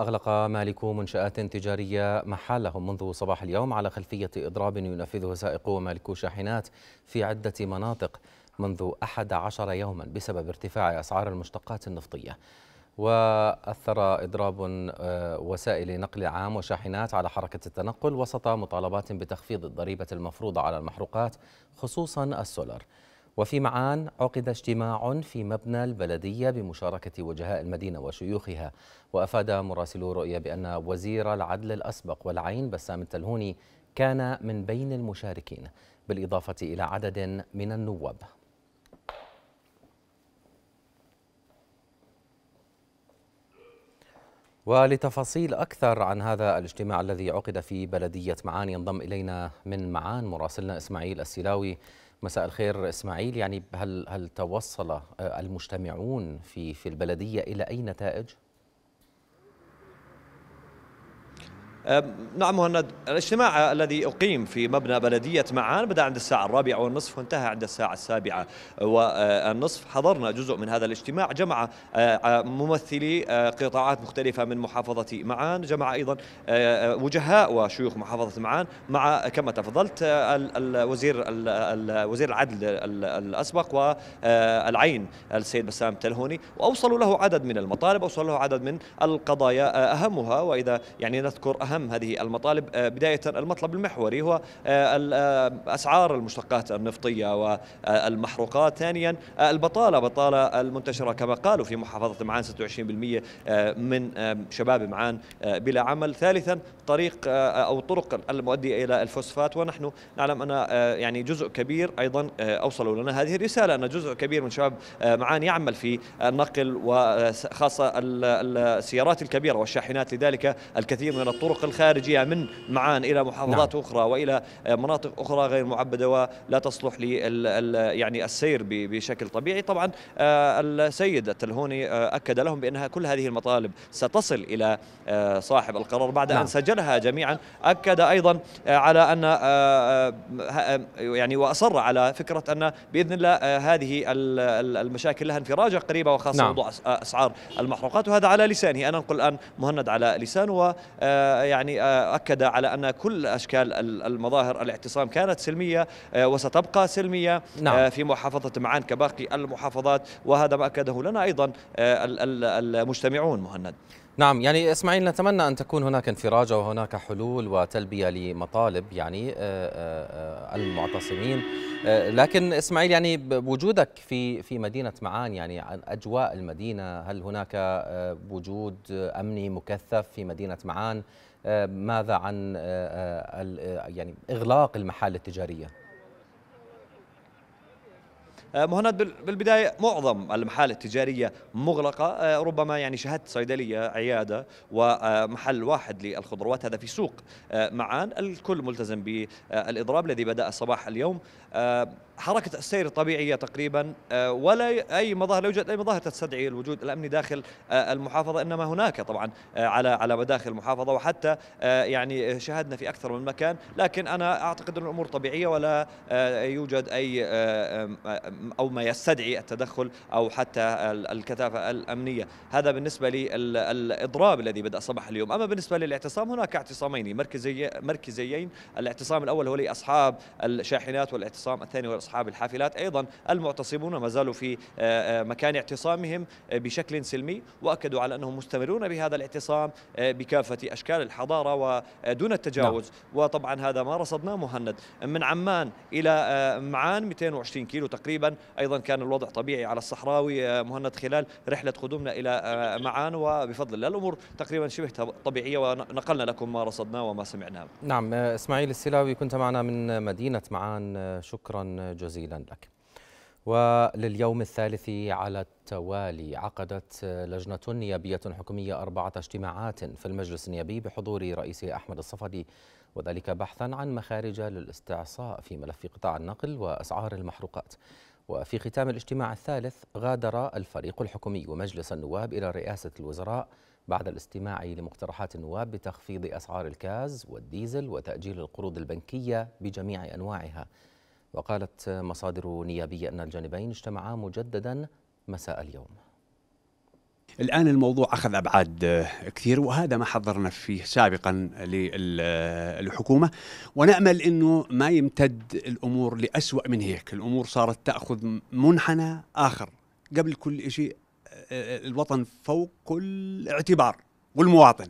أغلق مالكو منشآت تجارية محلهم منذ صباح اليوم على خلفية إضراب ينفذه سائقو مالكو شاحنات في عدة مناطق منذ أحد عشر يوما بسبب ارتفاع أسعار المشتقات النفطية. وأثر إضراب وسائل نقل عام وشاحنات على حركة التنقل وسط مطالبات بتخفيض الضريبة المفروضة على المحروقات خصوصا السولر وفي معان عقد اجتماع في مبنى البلدية بمشاركة وجهاء المدينة وشيوخها. وأفاد مراسلو رؤية بأن وزير العدل الأسبق والعين بسام التلهوني كان من بين المشاركين بالإضافة إلى عدد من النواب. ولتفاصيل أكثر عن هذا الاجتماع الذي عقد في بلدية معان ينضم إلينا من معان مراسلنا إسماعيل السلاوي. مساء الخير إسماعيل يعني هل هل توصل المجتمعون في في البلدية إلى أي نتائج؟ نعم مهند الاجتماع الذي أقيم في مبنى بلدية معان بدأ عند الساعة الرابعة والنصف وانتهى عند الساعة السابعة والنصف. حضرنا جزء من هذا الاجتماع جمع ممثلي قطاعات مختلفة من محافظة معان جمع أيضا وجهاء وشيوخ محافظة معان مع كما تفضلت الوزير وزير العدل الأسبق والعين السيد بسام تلهوني. وأوصلوا له عدد من المطالب أوصلوا له عدد من القضايا أهمها وإذا يعني نذكر أهم أهم هذه المطالب بداية المطلب المحوري هو أسعار المشتقات النفطية والمحروقات. ثانيا البطالة بطالة المنتشرة كما قالوا في محافظة معان 26% من شباب معان بلا عمل. ثالثا طريق أو الطرق المؤدية إلى الفوسفات. ونحن نعلم أن يعني جزء كبير أيضا أوصلوا لنا هذه الرسالة أن جزء كبير من شباب معان يعمل في النقل وخاصة السيارات الكبيرة والشاحنات. لذلك الكثير من الطرق الخارجية من معان إلى محافظات نعم. أخرى وإلى مناطق أخرى غير معبدة ولا تصلح لي يعني السير بشكل طبيعي طبعا السيد التلهوني أكد لهم بأنها كل هذه المطالب ستصل إلى صاحب القرار بعد نعم. أن سجلها جميعا أكد أيضا على أن يعني وأصر على فكرة أن بإذن الله هذه المشاكل لها انفراجة قريبة وخاصة نعم. موضوع أسعار المحروقات وهذا على لسانه أنا أنقل الآن مهند على لسانه يعني أكد على أن كل أشكال المظاهر الاعتصام كانت سلمية وستبقى سلمية نعم. في محافظة معان كباقي المحافظات وهذا ما أكده لنا أيضا المجتمعون مهند نعم يعني إسماعيل نتمنى أن تكون هناك انفراجه وهناك حلول وتلبية لمطالب يعني المعتصمين. لكن إسماعيل يعني وجودك في في مدينة معان يعني عن أجواء المدينة هل هناك وجود أمني مكثف في مدينة معان؟ ماذا عن يعني إغلاق المحال التجارية؟ مهند بالبداية معظم المحال التجارية مغلقة. ربما يعني شهدت صيدلية عيادة ومحل واحد للخضروات. هذا في سوق معان. الكل ملتزم بالإضراب الذي بدأ صباح اليوم. حركة السير طبيعية تقريبا ولا أي مظاهر لا يوجد أي مظاهر تستدعي الوجود الأمني داخل المحافظة إنما هناك طبعا على على مداخل المحافظة وحتى يعني شاهدنا في أكثر من مكان. لكن أنا أعتقد أن الأمور طبيعية ولا يوجد أي أو ما يستدعي التدخل أو حتى الكثافة الأمنية. هذا بالنسبة للإضراب الذي بدأ صباح اليوم. أما بالنسبة للاعتصام هناك اعتصامين مركزي مركزيين. الاعتصام الأول هو لأصحاب الشاحنات والاعتصام الثاني هو أصحاب الحافلات أيضا المعتصمون ما زالوا في مكان اعتصامهم بشكل سلمي وأكدوا على أنهم مستمرون بهذا الاعتصام بكافة أشكال الحضارة ودون التجاوز. نعم. وطبعا هذا ما رصدناه مهند. من عمان إلى معان 220 كيلو تقريبا. أيضا كان الوضع طبيعي على الصحراوي مهند خلال رحلة قدومنا إلى معان. وبفضل الله الأمور تقريبا شبه طبيعية ونقلنا لكم ما رصدناه وما سمعناه. نعم إسماعيل السلاوي كنت معنا من مدينة معان شكرا جزيلا لك. ولليوم الثالث على التوالي عقدت لجنة نيابية حكومية أربعة اجتماعات في المجلس النيابي بحضور رئيسه أحمد الصفدي وذلك بحثا عن مخارج للاستعصاء في ملف قطاع النقل وأسعار المحروقات. وفي ختام الاجتماع الثالث غادر الفريق الحكومي ومجلس النواب إلى رئاسة الوزراء بعد الاستماع لمقترحات النواب بتخفيض أسعار الكاز والديزل وتأجيل القروض البنكية بجميع أنواعها. وقالت مصادر نيابية أن الجانبين اجتمعا مجددا مساء اليوم. الآن الموضوع أخذ أبعاد كثير وهذا ما حضرنا فيه سابقا للحكومة. ونأمل أنه ما يمتد الأمور لأسوأ من هيك. الأمور صارت تأخذ منحنى آخر. قبل كل شيء الوطن فوق كل اعتبار والمواطن.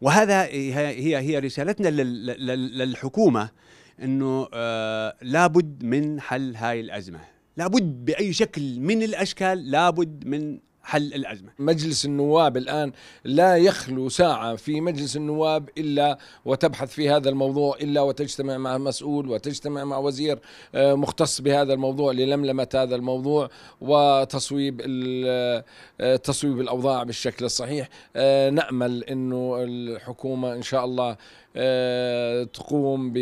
وهذا هي هي رسالتنا للحكومة. إنه آه لابد من حل هاي الأزمة. لابد بأي شكل من الأشكال لابد من حل الأزمة. مجلس النواب الآن لا يخلو ساعة في مجلس النواب إلا وتبحث في هذا الموضوع إلا وتجتمع مع مسؤول وتجتمع مع وزير آه، مختص بهذا الموضوع للملمة هذا الموضوع وتصويب آه، تصويب الأوضاع بالشكل الصحيح. نأمل أنه الحكومة إن شاء الله تقوم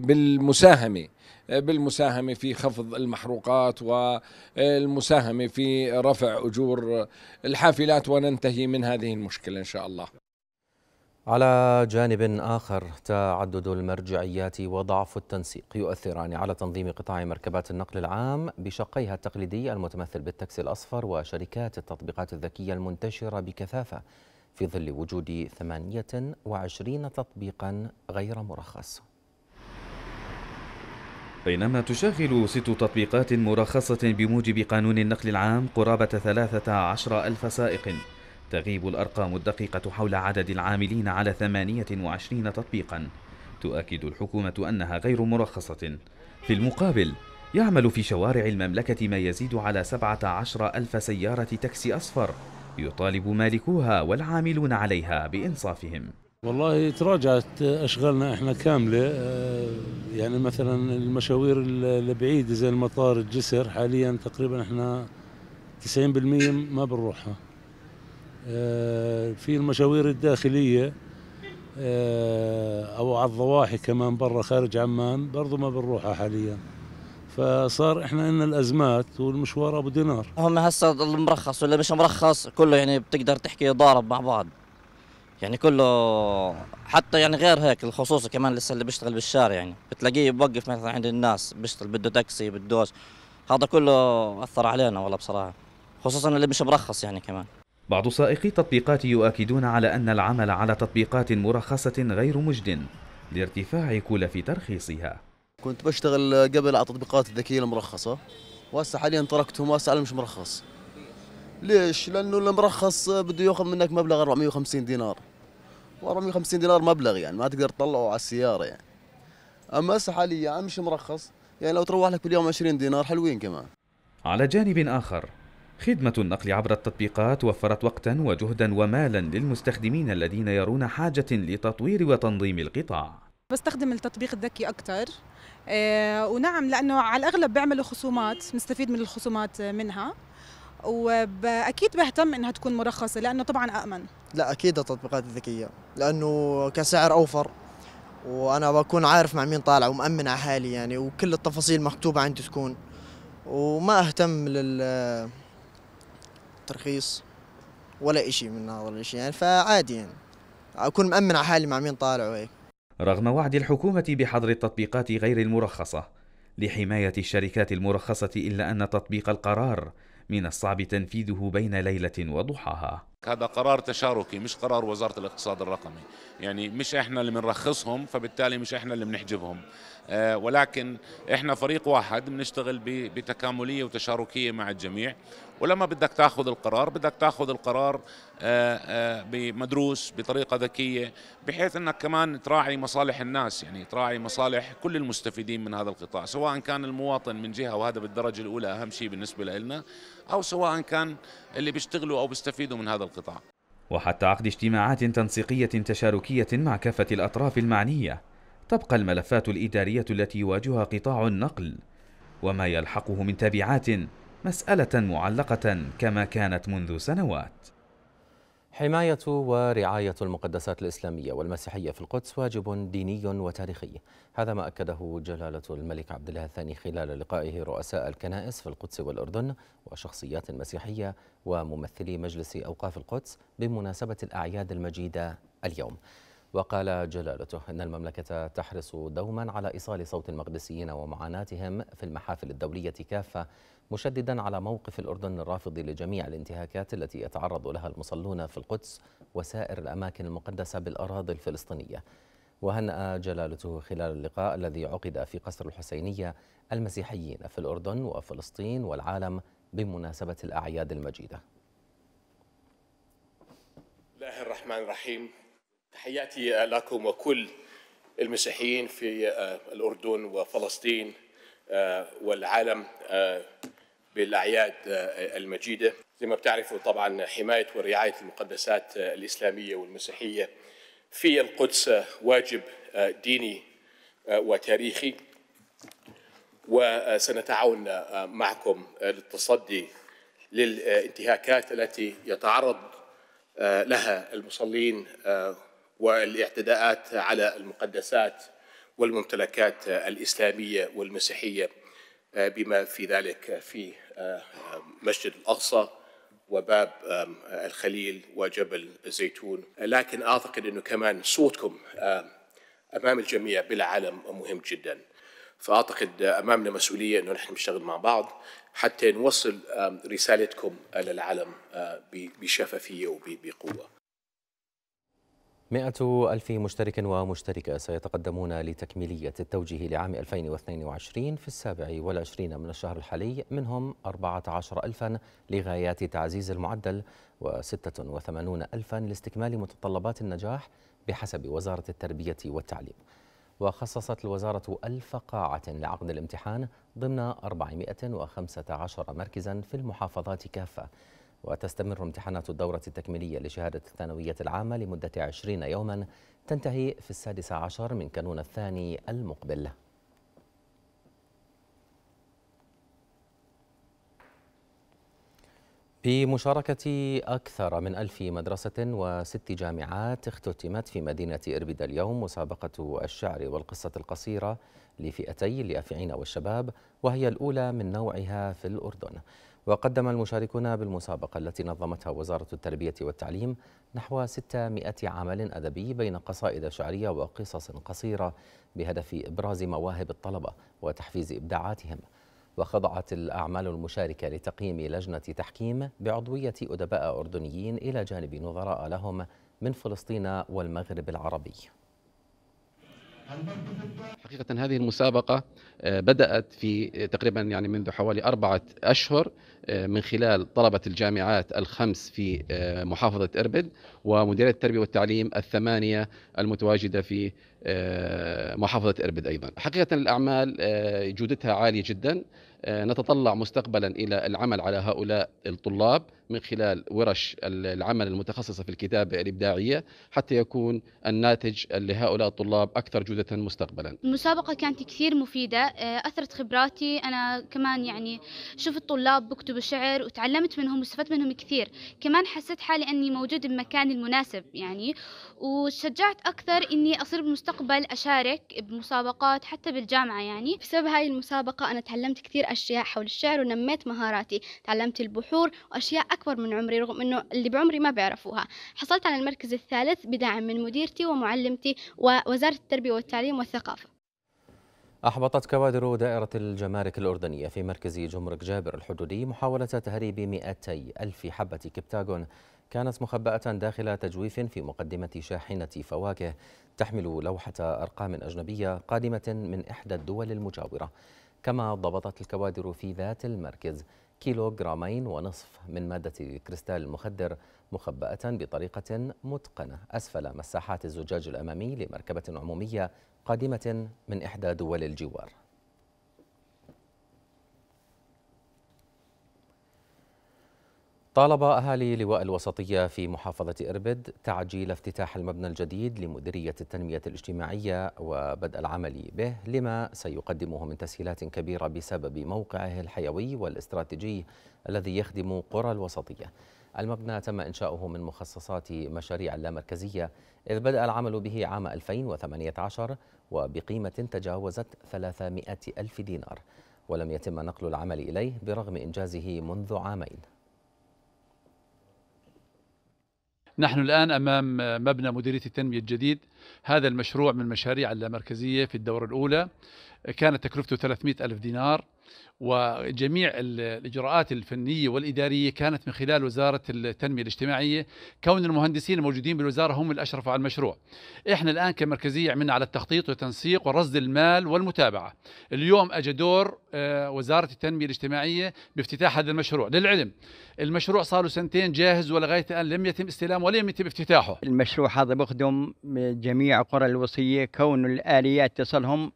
بالمساهمة بالمساهمة في خفض المحروقات والمساهمة في رفع أجور الحافلات وننتهي من هذه المشكلة إن شاء الله. على جانب آخر تعدد المرجعيات وضعف التنسيق يؤثران على تنظيم قطاع مركبات النقل العام بشقيها التقليدي المتمثل بالتاكسي الأصفر وشركات التطبيقات الذكية المنتشرة بكثافة. في ظل وجود 28 تطبيقا غير مرخص. بينما تشغل ست تطبيقات مرخصة بموجب قانون النقل العام قرابة 13 ألف سائق. تغيب الأرقام الدقيقة حول عدد العاملين على 28 تطبيقا. تؤكد الحكومة أنها غير مرخصة. في المقابل يعمل في شوارع المملكة ما يزيد على 17 ألف سيارة تاكسي أصفر. يطالب مالكوها والعاملون عليها بإنصافهم. والله تراجعت أشغالنا إحنا كاملة آه، يعني مثلا المشاوير البعيده زي المطار الجسر حاليا تقريبا إحنا 90% ما بنروحها. آه، في المشاوير الداخلية آه، أو على الضواحي كمان برا خارج عمان برضو ما بنروحها حاليا. فصار إحنا عندنا الأزمات والمشوار أبو دينار. هم هسه المرخص ولا مش مرخص كله يعني بتقدر تحكي ضارب مع بعض. يعني كله حتى يعني غير هيك الخصوصي كمان لسه اللي بيشتغل بالشارع يعني. بتلاقيه بوقف مثلا عند الناس بيشتغل بده تاكسي بدوش هذا كله أثر علينا والله بصراحة. خصوصا اللي مش مرخص يعني كمان. بعض سائقي التطبيقات يؤكدون على أن العمل على تطبيقات مرخصة غير مجد لارتفاع كلف ترخيصها. كنت بشتغل قبل على التطبيقات الذكية المرخصة وهسه حاليا تركتهم وهسه مش مرخص. ليش؟ لأنه المرخص بده يأخذ منك مبلغ 450 دينار. و450 دينار مبلغ يعني ما تقدر تطلعه على السيارة يعني. أما هسه حاليا مش مرخص يعني لو تروح لك باليوم 20 دينار حلوين كمان. على جانب آخر خدمة النقل عبر التطبيقات وفرت وقتا وجهدا ومالا للمستخدمين الذين يرون حاجة لتطوير وتنظيم القطاع. بستخدم التطبيق الذكي أكثر ونعم لأنه على الأغلب بيعملوا خصومات نستفيد من الخصومات منها. واكيد بهتم إنها تكون مرخصة لأنه طبعا امن لا أكيد التطبيقات الذكية لأنه كسعر أوفر وأنا بكون عارف مع مين طالع ومأمن على حالي يعني وكل التفاصيل مكتوبة عندي تكون. وما أهتم للترخيص ولا إشي من هذا الشيء يعني فعادي يعني. أكون مأمن على حالي مع مين طالع وهيك. رغم وعد الحكومة بحظر التطبيقات غير المرخصة لحماية الشركات المرخصة إلا أن تطبيق القرار من الصعب تنفيذه بين ليلة وضحاها. هذا قرار تشاركي مش قرار وزارة الاقتصاد الرقمي. يعني مش إحنا اللي بنرخصهم فبالتالي مش إحنا اللي بنحجبهم آه ولكن إحنا فريق واحد بنشتغل بتكاملية وتشاركية مع الجميع. ولما بدك تاخذ القرار بدك تاخذ القرار آه، آه، بمدروس بطريقة ذكية بحيث إنك كمان تراعي مصالح الناس يعني تراعي مصالح كل المستفيدين من هذا القطاع سواء كان المواطن من جهة وهذا بالدرجة الأولى أهم شيء بالنسبة لنا أو سواء كان اللي بيشتغلوا أو بيستفيدوا من هذا القطاع. وحتى عقد اجتماعات تنسيقية تشاركية مع كافة الأطراف المعنية تبقى الملفات الإدارية التي يواجهها قطاع النقل وما يلحقه من تبعات مسألة معلقة كما كانت منذ سنوات. حماية ورعاية المقدسات الإسلامية والمسيحية في القدس واجب ديني وتاريخي هذا ما أكده جلالة الملك عبد الله الثاني خلال لقائه رؤساء الكنائس في القدس والأردن وشخصيات مسيحية وممثلي مجلس أوقاف القدس بمناسبة الأعياد المجيدة اليوم وقال جلالته أن المملكة تحرص دوما على إيصال صوت المقدسيين ومعاناتهم في المحافل الدولية كافة مشددا على موقف الأردن الرافض لجميع الانتهاكات التي يتعرض لها المصلون في القدس وسائر الأماكن المقدسة بالأراضي الفلسطينية. وهنأ جلالته خلال اللقاء الذي عقد في قصر الحسينية المسيحيين في الأردن وفلسطين والعالم بمناسبة الأعياد المجيدة. الله الرحمن الرحيم. تحياتي لكم وكل المسيحيين في الأردن وفلسطين والعالم بالأعياد المجيدة. زي ما بتعرفوا طبعا حماية ورعاية المقدسات الإسلامية والمسيحية في القدس واجب ديني وتاريخي. وسنتعاون معكم للتصدي للانتهاكات التي يتعرض لها المصلين والاعتداءات على المقدسات والممتلكات الإسلامية والمسيحية. بما في ذلك في مسجد الأقصى وباب الخليل وجبل الزيتون. لكن أعتقد أنه كمان صوتكم أمام الجميع بالعالم مهم جدا. فأعتقد أمامنا مسؤولية أنه نحن نشتغل مع بعض حتى نوصل رسالتكم للعالم بشفافية وبقوة مئة ألف مشترك ومشتركة سيتقدمون لتكميلية التوجيه لعام 2022 في السابع والعشرين من الشهر الحالي منهم 14 ألفا لغايات تعزيز المعدل و86 ألفا لاستكمال متطلبات النجاح بحسب وزارة التربية والتعليم. وخصصت الوزارة ألف قاعة لعقد الامتحان ضمن 415 مركزا في المحافظات كافة. وتستمر امتحانات الدورة التكميلية لشهادة الثانوية العامة لمدة عشرين يوما. تنتهي في السادس عشر من كانون الثاني المقبل. بمشاركة أكثر من ألف مدرسة وست جامعات اختتمت في مدينة إربد اليوم مسابقة الشعر والقصة القصيرة لفئتي اليافعين والشباب وهي الأولى من نوعها في الأردن. وقدم المشاركون بالمسابقة التي نظمتها وزارة التربية والتعليم نحو 600 عمل أدبي بين قصائد شعرية وقصص قصيرة بهدف إبراز مواهب الطلبة وتحفيز إبداعاتهم. وخضعت الأعمال المشاركة لتقييم لجنة تحكيم بعضوية أدباء أردنيين إلى جانب نظراء لهم من فلسطين والمغرب العربي. حقيقة هذه المسابقة بدأت في تقريبا يعني منذ حوالي أربعة أشهر من خلال طلبة الجامعات الخمس في محافظة إربد ومديرية التربية والتعليم الثمانية المتواجدة في محافظة إربد أيضا. حقيقة الأعمال جودتها عالية جدا. نتطلع مستقبلا إلى العمل على هؤلاء الطلاب. من خلال ورش العمل المتخصصة في الكتابة الإبداعية حتى يكون الناتج لهؤلاء الطلاب أكثر جودة مستقبلا. المسابقة كانت كثير مفيدة أثرت خبراتي. أنا كمان يعني شفت طلاب بكتبوا شعر وتعلمت منهم واستفدت منهم كثير. كمان حسيت حالي أني موجود بمكان المناسب يعني وشجعت أكثر أني أصير بالمستقبل أشارك بمسابقات حتى بالجامعة يعني. بسبب هاي المسابقة أنا تعلمت كثير أشياء حول الشعر ونميت مهاراتي. تعلمت البحور وأشياء أكبر من عمري رغم أنه اللي بعمري ما بيعرفوها. حصلت على المركز الثالث بدعم من مديرتي ومعلمتي ووزارة التربية والتعليم والثقافة. أحبطت كوادر دائرة الجمارك الأردنية في مركز جمرك جابر الحدودي محاولة تهريب 200 ألف حبة كبتاغون. كانت مخبأة داخل تجويف في مقدمة شاحنة فواكه تحمل لوحة أرقام أجنبية قادمة من إحدى الدول المجاورة. كما ضبطت الكوادر في ذات المركز كيلو جرامين ونصف من مادة الكريستال المخدر مخبأة بطريقة متقنة. أسفل مساحات الزجاج الأمامي لمركبة عمومية قادمة من إحدى دول الجوار. طالب أهالي لواء الوسطية في محافظة إربد تعجيل افتتاح المبنى الجديد لمديرية التنمية الاجتماعية وبدء العمل به لما سيقدمه من تسهيلات كبيرة بسبب موقعه الحيوي والاستراتيجي الذي يخدم قرى الوسطية. المبنى تم إنشاؤه من مخصصات مشاريع اللامركزية إذ بدأ العمل به عام 2018 وبقيمة تجاوزت 300 ألف دينار ولم يتم نقل العمل إليه برغم إنجازه منذ عامين. نحن الآن أمام مبنى مديرية التنمية الجديد. هذا المشروع من مشاريع اللامركزية في الدورة الأولى. كانت تكلفته 300 ألف دينار. وجميع ال- الإجراءات الفنية والإدارية كانت من خلال وزارة التنمية الاجتماعية. كون المهندسين الموجودين بالوزارة هم اللي أشرفوا على المشروع. إحنا الآن كمركزية عملنا على التخطيط والتنسيق ورصد المال والمتابعة. اليوم أجى دور آه، وزارة التنمية الاجتماعية بافتتاح هذا المشروع. للعلم المشروع صار له سنتين جاهز ولغاية الآن لم يتم استلامه ولم يتم افتتاحه. المشروع هذا بخدم جميع قرى الوصية. كون الآليات تصلهم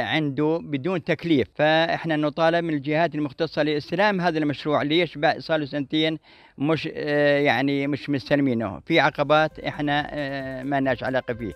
عنده بدون تكليف. فإحنا نطالب من الجهات المختصة لاستلام هذا المشروع. ليش صار له سنتين مش آه، يعني مش مستلمينه؟ في عقبات إحنا آه، ما لناش علاقة فيه.